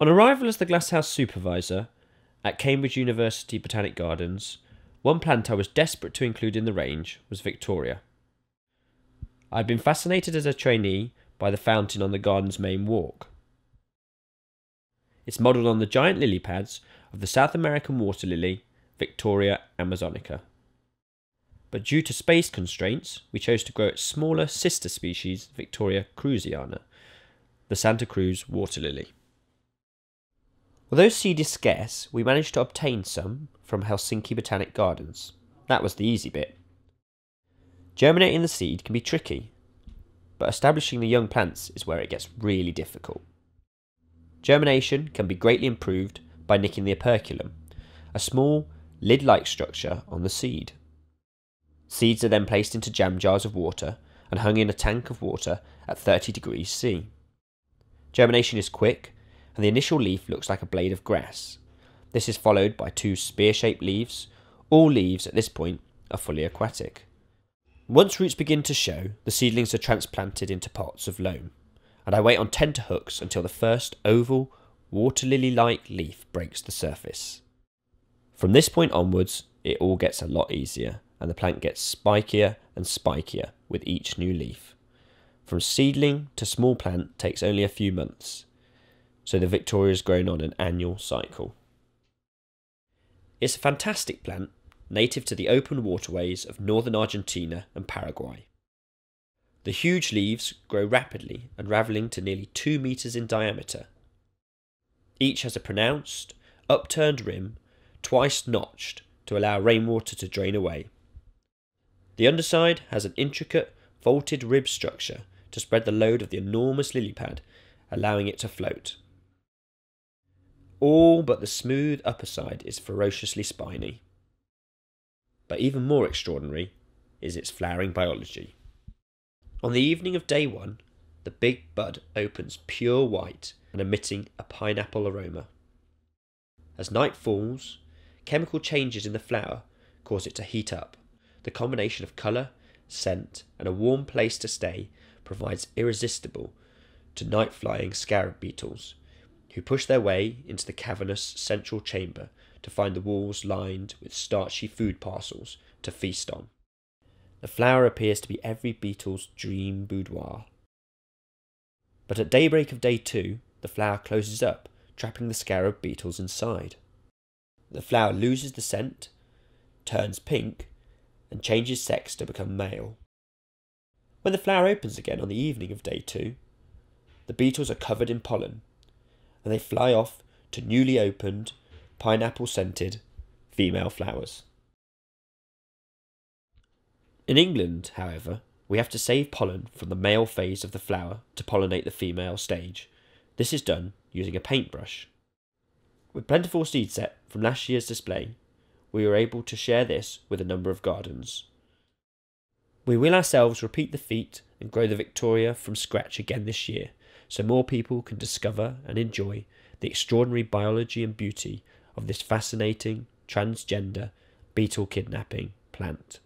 On arrival as the glasshouse supervisor at Cambridge University Botanic Gardens, one plant I was desperate to include in the range was Victoria. I had been fascinated as a trainee by the fountain on the garden's main walk. It's modelled on the giant lily pads of the South American water lily, Victoria amazonica. But due to space constraints, we chose to grow its smaller sister species, Victoria cruziana, the Santa Cruz water lily. Although seed is scarce, we managed to obtain some from Helsinki Botanic Gardens. That was the easy bit. Germinating the seed can be tricky, but establishing the young plants is where it gets really difficult. Germination can be greatly improved by nicking the operculum, a small lid like structure on the seed. Seeds are then placed into jam jars of water and hung in a tank of water at 30 degrees C. Germination is quick and the initial leaf looks like a blade of grass. This is followed by two spear shaped leaves. All leaves at this point are fully aquatic. Once roots begin to show, the seedlings are transplanted into pots of loam, and I wait on tenter hooks until the first oval, water lily like leaf breaks the surface. From this point onwards, it all gets a lot easier, and the plant gets spikier and spikier with each new leaf. From seedling to small plant takes only a few months, so the Victoria is grown on an annual cycle. It's a fantastic plant, native to the open waterways of northern Argentina and Paraguay. The huge leaves grow rapidly, unravelling to nearly 2 metres in diameter. Each has a pronounced, upturned rim, twice notched to allow rainwater to drain away. The underside has an intricate, vaulted rib structure to spread the load of the enormous lily pad, allowing it to float. All but the smooth upper side is ferociously spiny. But even more extraordinary is its flowering biology. On the evening of day one, the big bud opens pure white and emitting a pineapple aroma. As night falls, chemical changes in the flower cause it to heat up. The combination of colour, scent, and a warm place to stay provides irresistible to night flying scarab beetles who push their way into the cavernous central chamber to find the walls lined with starchy food parcels to feast on. The flower appears to be every beetle's dream boudoir. But at daybreak of day two, the flower closes up, trapping the scarab beetles inside. The flower loses the scent, turns pink, and changes sex to become male. When the flower opens again on the evening of day two, the beetles are covered in pollen, and they fly off to newly opened, pineapple scented female flowers. In England, however, we have to save pollen from the male phase of the flower to pollinate the female stage. This is done using a paintbrush. With plentiful seed set from last year's display, we were able to share this with a number of gardens. We will ourselves repeat the feat and grow the Victoria from scratch again this year, so more people can discover and enjoy the extraordinary biology and beauty of this fascinating transgender beetle kidnapping plant.